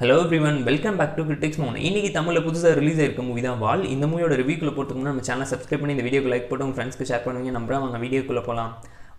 Hello everyone welcome back to critics மோன் இன்றைக்கி தமிழில் புதுசாக ரிலீஸ் ஆயிருக்க மூவி தான் வால். இந்த மூவியோட ரிவ்யூக்குள்ள போட்டுக்கணும் நம்ம சேனல் சப்ஸ்கிரைப் பண்ணி இந்த வீடியோக்கு லைக் போட்டு உங்கள் ஃப்ரெண்ட்ஸ்க்கு ஷேர் பண்ணுவீங்க. நம்புறேன் அவங்க வீடியோக்குள்ளே போகலாம்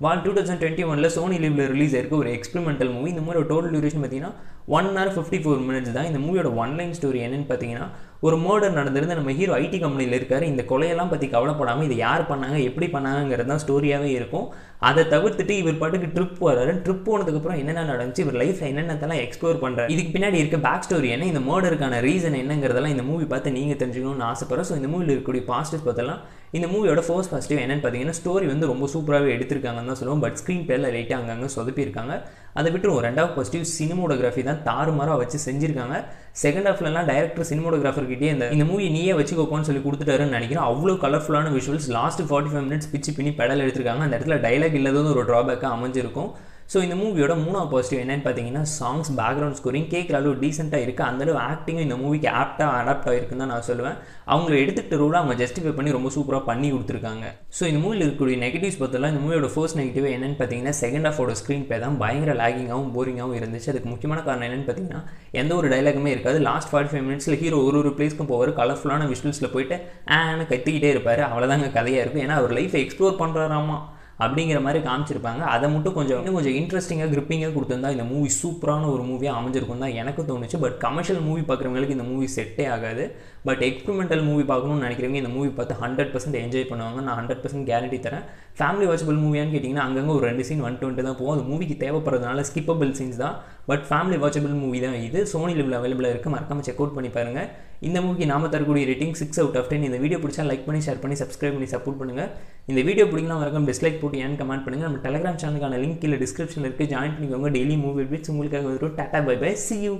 வால் டூ தௌசண்ட் டுவெண்ட்டி ஒனில் சோனி லீவில் ரிலீஸ் ஆயிருக்க ஒரு எக்ஸ்பெரிமெண்டல் மூவி இந்த மூவியோட டோட்டல் டியூரேஷன் பார்த்தீங்கன்னா one hour fifty four minutes தான். இந்த மூவியோட ஒன் லைன் ஸ்டோரி என்னன்னு பார்த்தீங்கன்னா ஒரு மர்டர் நடந்திருந்து நம்ம ஹீரோ ஐடி கம்பெனியில் இருக்கார். இந்த கொலையெல்லாம் பற்றி கவலைப்படாமல் இதை யார் பண்ணாங்க எப்படி பண்ணாங்கிறது தான் ஸ்டோரியாகவே இருக்கும். அதை தவிர்த்துட்டு இவர் பாட்டுக்கு ட்ரிப் வர்றாரு ட்ரிப் போனதுக்கப்புறம் என்னென்ன நடந்துச்சு இவர் லைஃப்பில் என்னென்னத்தெல்லாம் எக்ஸ்ப்ளோர் பண்ணுறாரு இதுக்கு பின்னாடி இருக்க பேக் ஸ்டோரி என்ன இந்த மர்டருக்கான ரீசன் என்னங்கிறதெல்லாம் இந்த மூவி பார்த்து நீங்கள் தெரிஞ்சுக்கணும்னு ஆசைப்படுறேன். ஸோ இந்த மூவியில் இருக்கக்கூடிய பாசிட்டிவ் பார்த்தெல்லாம் இந்த மூவியோட ஃபோர்ஸ் பாசிட்டிவ் என்னன்னு பார்த்தீங்கன்னா ஸ்டோரி வந்து ரொம்ப சூப்பராகவே எடுத்திருக்காங்கன்னு தான் சொல்லுவோம். பட் ஸ்க்ரீன் பேரில் லைட்டாக அங்கங்கே சொதப்பியிருக்காங்க. அதை விட்டுருவோம். ஒரு ரெண்டாவது பாசிட்டிவ் சினிமோடோகிராஃபி தான் தாறுமாறாக வச்சு செஞ்சிருக்காங்க. செகண்ட் ஹாஃப்லலாம் டைரக்டர் சினிமோடோகிராஃபர்கிட்டே இந்த இந்த மூவி நீயே வச்சுக்கோப்பான்னு சொல்லி கொடுத்துட்டாருன்னு நினைக்கிறேன். அவ்வளோ கலர்ஃபுல்லான visuals last forty five minutes பிச்சு பின்னி பெடல் எடுத்திருக்காங்க. அந்த இடத்துல டைலாக் இல்லாதது ஒரு ட்ராபேக்காக அமைஞ்சிருக்கும். ஸோ இந்த மூவியோட மூணாவது பாசிட்டிவ் என்னென்னு பார்த்தீங்கன்னா சாங்ஸ் பேக்ரவுண்ட் ஸ்கோரிங் கேட்குற அளவு டீசெண்டாக இருக்குது அந்தளவு ஆக்டிங்கும் இந்த மூவிக்கு ஆப்டாக அடாப்ட் ஆகிருக்குன்னு தான் நான் சொல்லுவேன். அவங்கள எடுத்துக்கிட்ட ரூலாக அவங்க ஜஸ்டிஃபை பண்ணி ரொம்ப சூப்பராக பண்ணி கொடுத்துருக்காங்க. ஸோ இந்த மூவியில் இருக்கக்கூடிய நெகட்டிவ்ஸ் பார்த்தலாம் இந்த மூவியோட ஃபர்ஸ்ட் நெகட்டிவ் என்னென்னு பார்த்தீங்கன்னா செகண்ட் ஆஃபோட ஸ்க்ரீன் பே தான் பயங்கர லேகிங்காகவும் போரிங்காகவும் இருந்துச்சு. அதுக்கு முக்கியமான காரணம் என்னென்னு பார்த்தீங்கன்னா எந்த ஒரு டைலாகுமே இருக்காது. லாஸ்ட் ஃபார்ட்டி ஃபைவ் மினிட்ஸில் ஹீரோ ஒரு ஒரு பிளேஸ்க்கும் போவார். கலர்ஃபுல்லான விஷுவல்ஸில் போயிட்டு ஆன்னு கத்திக்கிட்டே இருப்பார். அவ்வளோதாங்க கதையாக இருக்கும். ஏன்னா அவர் லைஃப்பை எக்ஸ்ப்ளோர் பண்ணுறாராமா அப்படிங்கிற மாதிரி காமிச்சிருப்பாங்க. அதை மட்டும் கொஞ்சம் இன்னும் கொஞ்சம் இன்ட்ரெஸ்டிங்காக கிரிப்பிங்காக கொடுத்துருந்தா இந்த மூவி சூப்பரான ஒரு மூவியாக அமைஞ்சிருக்கும் தான் எனக்கு தோணுச்சு. பட் கமர்ஷியல் மூவி பார்க்குறவங்களுக்கு இந்த மூவி செட்டே ஆகாது. பட் எக்ஸ்பெரிமெண்டல் மூவி பார்க்கணும்னு நினைக்கிறவங்க இந்த மூவி பார்த்து ஹண்ட்ரட் பர்சன்ட் என்ஜாய் பண்ணுவாங்க. நான் ஹண்ட்ரட் பர்சன்ட் கேரண்டி தரேன். ஃபேமிலி வாட்சபிள் மூவியான்னு கேட்டிங்கன்னா அங்கங்கே ஒரு ரெண்டு சீன் ஒன் டுவெண்ட்டு தான் போகும். அது மூவிக்கு தேவைப்படுறதுனால ஸ்கிப்பபிள் சீன்ஸ் தான். பட் ஃபேமிலி வாட்சபிள் மூவி தான் இது. சோனி லிவில் அவைலபிளாக இருக்குது மறக்காமல் செக் அவுட் பண்ணி பாருங்கள் இந்த மூவிக்கு நாம தரக்கூடிய rating six out of ten இந்த வீடியோ பிடிச்சா லைக் பண்ணி ஷேர் பண்ணி சப்ஸ்கிரைப் பண்ணி சப்போர்ட் பண்ணுங்கள் இந்த வீடியோ பிடிக்கலாம் மறக்காம டிஸ்லைக் போட்டு ஏன்னு கமெண்ட் பண்ணுங்கள் நம்ம டெலிகிராம் சேனலுக்கான லிங்க் கீழே டிஸ்கிரிப்ஷனில் இருக்குது ஜாயின் பண்ணிக்கோங்க. டெய்லி மூவி பிட்ஸ் உங்களுக்காக வந்துடும் tata bye bye see you